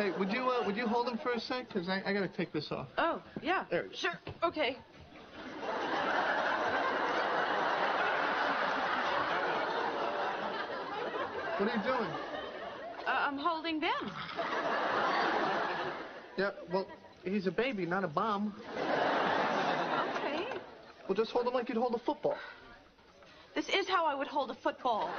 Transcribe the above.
Hey, would you uh, would you hold him for a sec? Cause I, I gotta take this off. Oh, yeah. There. Sure. Okay. What are you doing? Uh, I'm holding Ben. Yeah, well, he's a baby, not a bomb. Okay. Well, just hold him like you'd hold a football. This is how I would hold a football.